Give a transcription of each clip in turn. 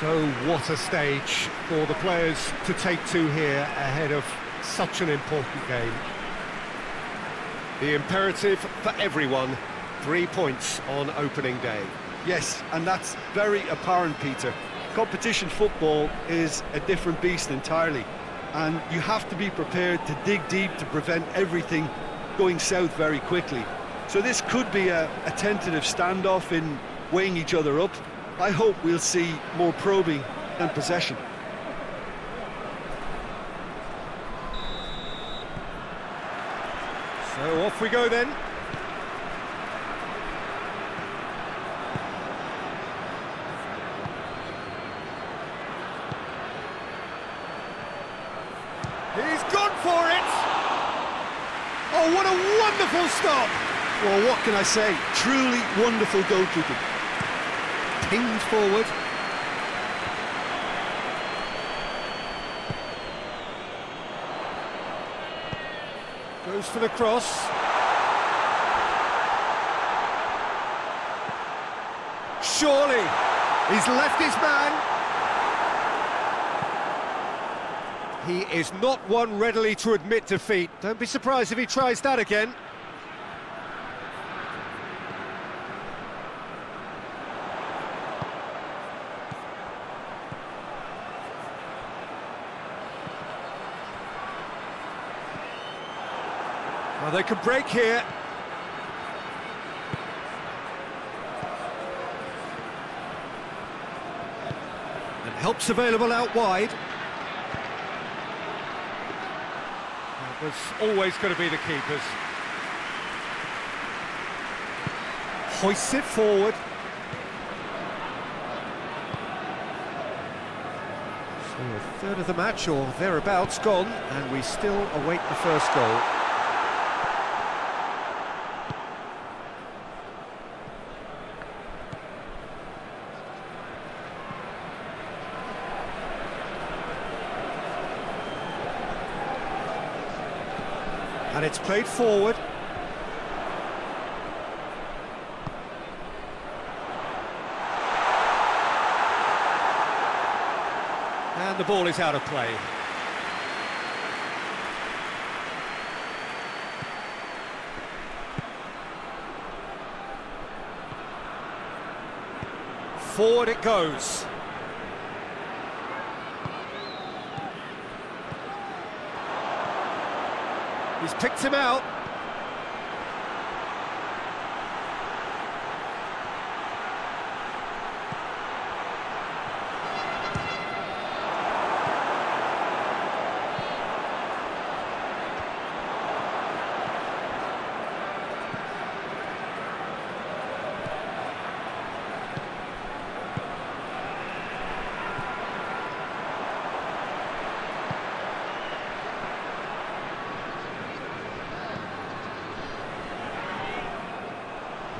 So what a stage for the players to take to here ahead of such an important game. The imperative for everyone, three points on opening day. Yes, and that's very apparent, Peter. Competition football is a different beast entirely, and you have to be prepared to dig deep to prevent everything going south very quickly. So this could be a, a tentative standoff in weighing each other up. I hope we'll see more probing than possession. So off we go then. He's gone for it! Oh, what a wonderful stop! Well, what can I say? Truly wonderful goalkeeping. Pinged forward. Goes for the cross. Surely, he's left his man. He is not one readily to admit defeat. Don't be surprised if he tries that again. Well, they can break here. And help's available out wide. It was always going to be the keepers. Hoists it forward. So a third of the match, or thereabouts, gone, and we still await the first goal. And it's played forward. And the ball is out of play. Forward it goes. He's picked him out.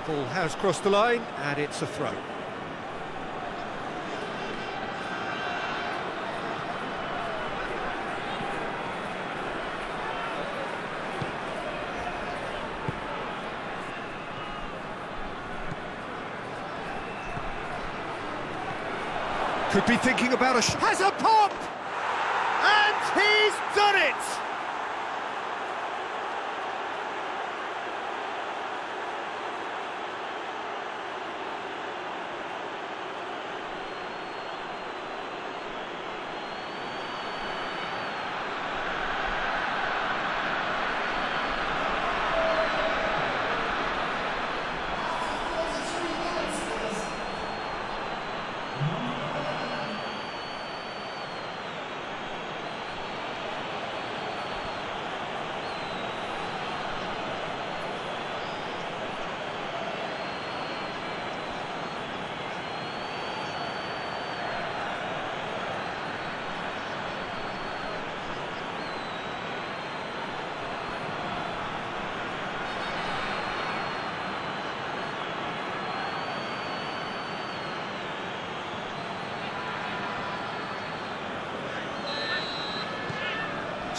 Ball has crossed the line, and it's a throw. Could be thinking about a... Has a pop! And he's done it!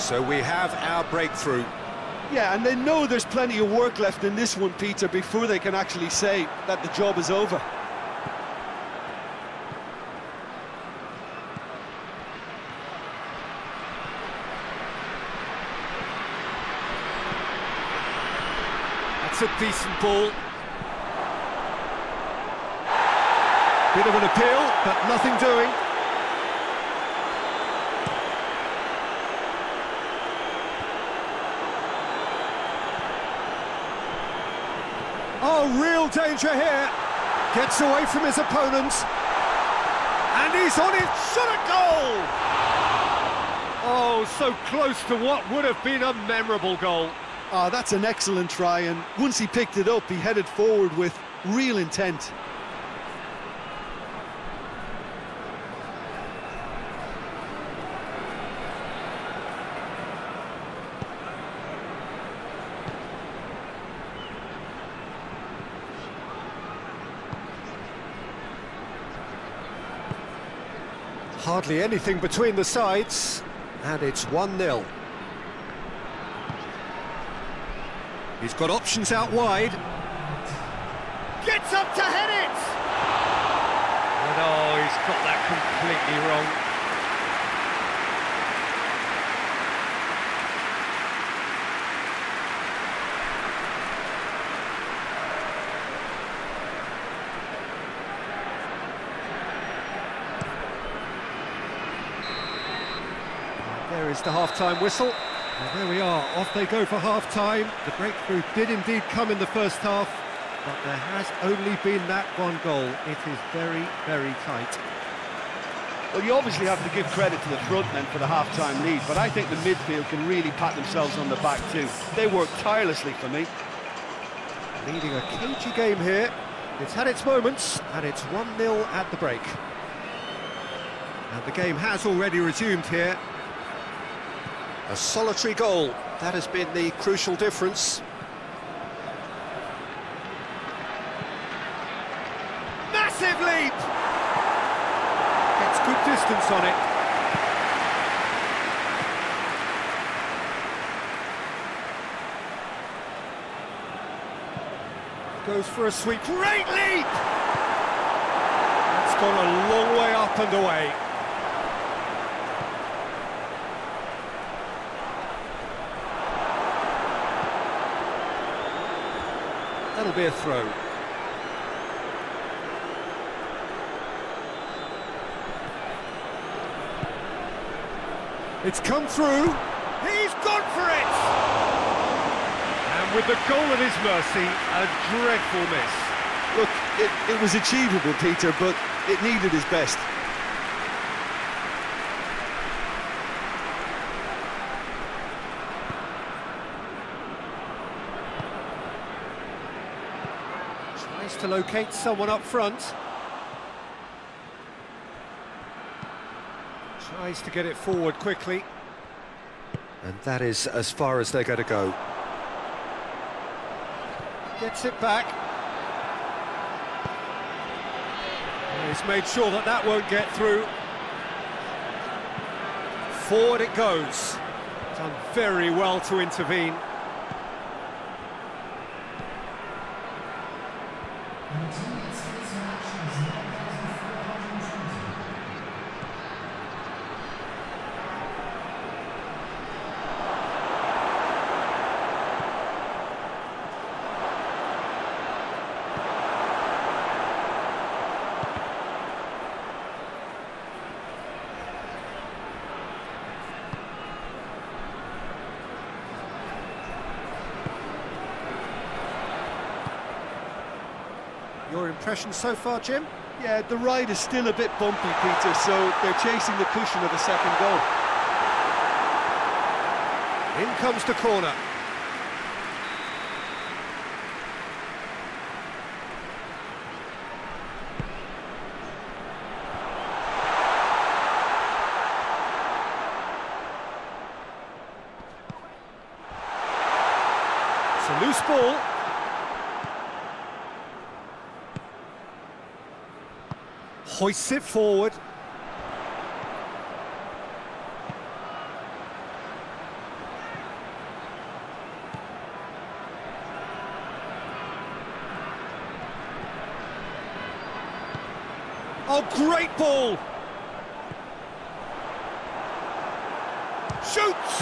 So we have our breakthrough. Yeah, and they know there's plenty of work left in this one, Peter, before they can actually say that the job is over. That's a decent ball. Bit of an appeal, but nothing doing. Oh, real danger here. Gets away from his opponent. And he's on it, shot a goal! Oh, so close to what would have been a memorable goal. Oh, that's an excellent try, and once he picked it up, he headed forward with real intent. Hardly anything between the sides, and it's 1-0. He's got options out wide. Gets up to head it! And oh, he's got that completely wrong. Is the half-time whistle. Well, there we are, off they go for half-time. The breakthrough did indeed come in the first half, but there has only been that one goal. It is very, very tight. Well, you obviously have to give credit to the front men for the half-time lead, but I think the midfield can really pat themselves on the back too. They work tirelessly for me. Leading a cagey game here. It's had its moments, and it's 1-0 at the break. And the game has already resumed here. A solitary goal, that has been the crucial difference. Massive leap! Gets good distance on it. Goes for a sweep, great leap! It's gone a long way up and away. That'll be a throw. It's come through. He's gone for it! And with the goal at his mercy, a dreadful miss. Look, it, it was achievable, Peter, but it needed his best. Tries to locate someone up front. Tries to get it forward quickly. And that is as far as they're going to go. Gets it back. And he's made sure that that won't get through. Forward it goes. Done very well to intervene. Your impression so far, Jim? Yeah, the ride is still a bit bumpy, Peter, so they're chasing the cushion of a second goal. In comes the corner. It's a loose ball. Hoists it forward. Oh, great ball! Shoots!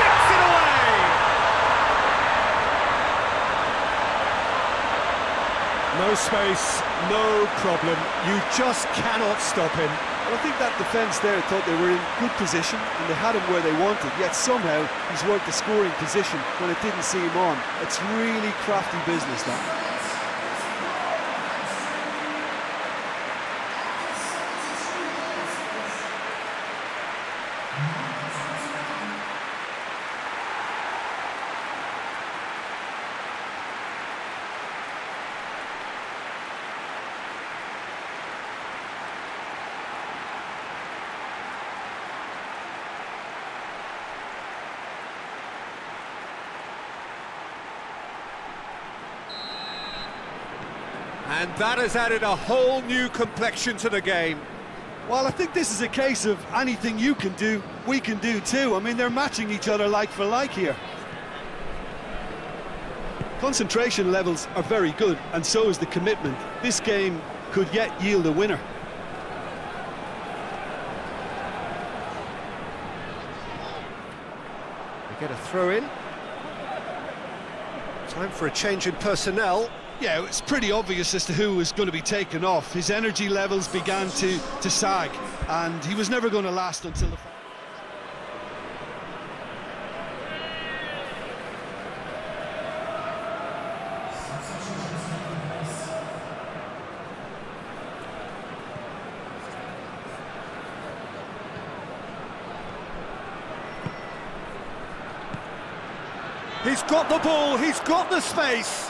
Sticks it away! No space, no problem. You just cannot stop him. I think that defence there thought they were in good position and they had him where they wanted, yet somehow he's worked the scoring position when it didn't see him on. It's really crafty business, that. And that has added a whole new complexion to the game. Well, I think this is a case of anything you can do, we can do too. I mean, they're matching each other like for like here. Concentration levels are very good, and so is the commitment. This game could yet yield a winner. They get a throw in. Time for a change in personnel. Yeah, it's pretty obvious as to who was going to be taken off. His energy levels began to, to sag, and he was never going to last until the... He's got the ball, he's got the space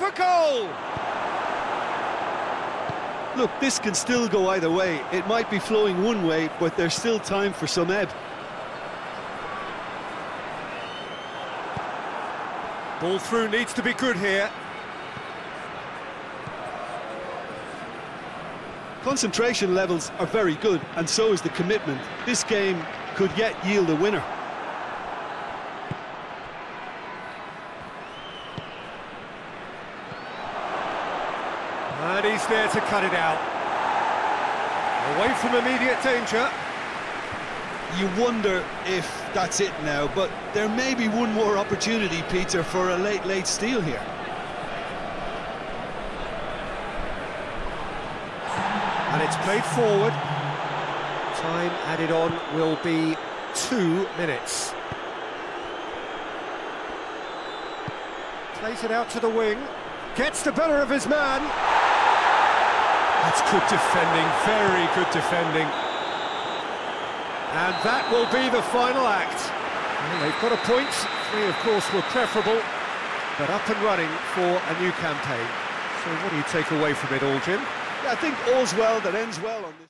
for goal! Look, this can still go either way. It might be flowing one way, but there's still time for some ebb. Ball through needs to be good here. Concentration levels are very good, and so is the commitment. This game could yet yield a winner. And he's there to cut it out. Away from immediate danger. You wonder if that's it now, but there may be one more opportunity, Peter, for a late, late steal here. And it's played forward. Time added on will be two minutes. Plays it out to the wing. Gets the better of his man. That's good defending, very good defending. And that will be the final act. Well, they've got a point. three of course were preferable, but up and running for a new campaign. So what do you take away from it all, Jim? Yeah, I think all's well that ends well on this.